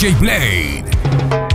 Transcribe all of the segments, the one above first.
DJ Blade.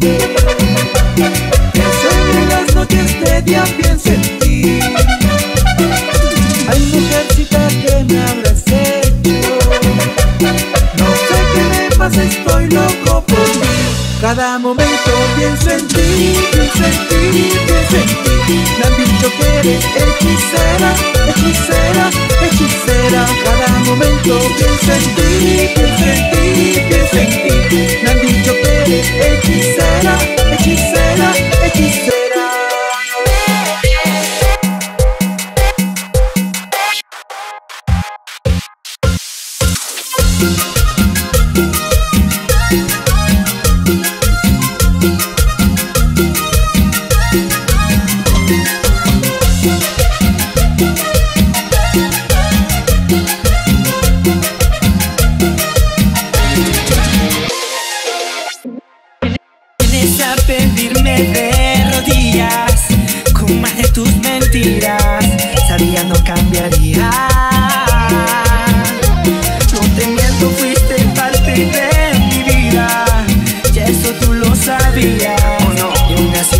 Pienso en las noches de día, pienso en ti Hay mujercita que me abrace No sé qué me pasa, estoy loco por ti Cada momento pienso en ti, pienso en ti, pienso en ti Me han dicho que eres hechicera, hechicera, hechicera. Cada momento pienso en ti, pienso en ti, pienso en ti Me han dicho que eres hechicera hechicera, hechicera.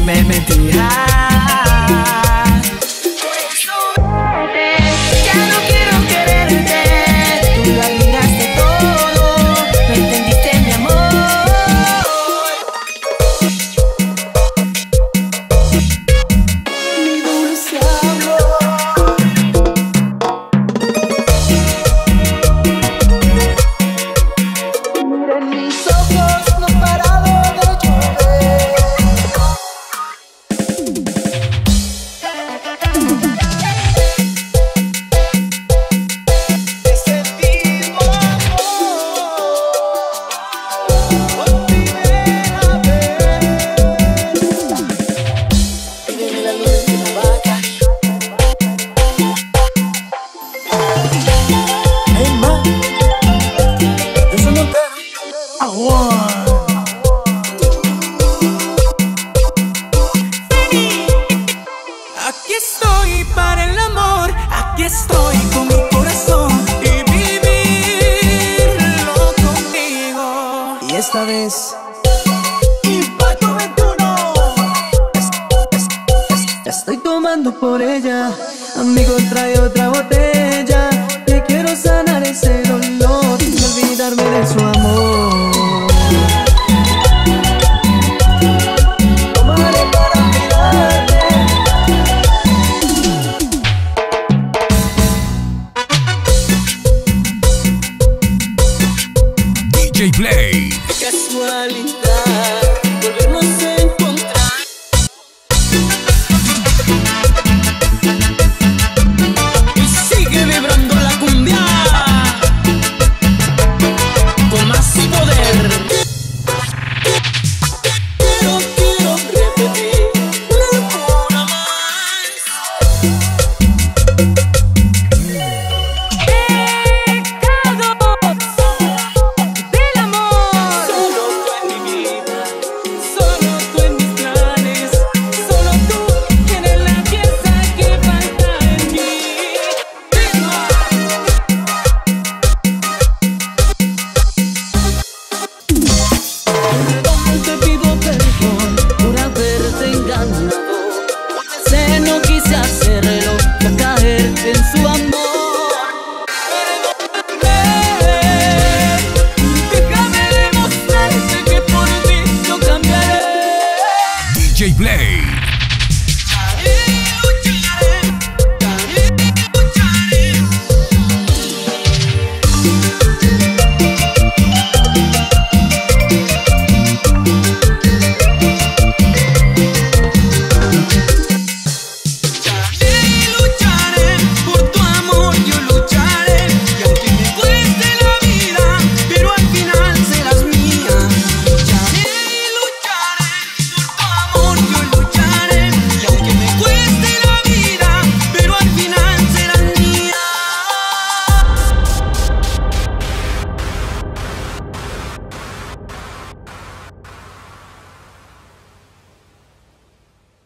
me. Esta vez Impacto 21. estoy tomando por ella. Amigo, trae otra botella. Que quiero sanar ese dolor y olvidarme de su amor. Play. Casualidad.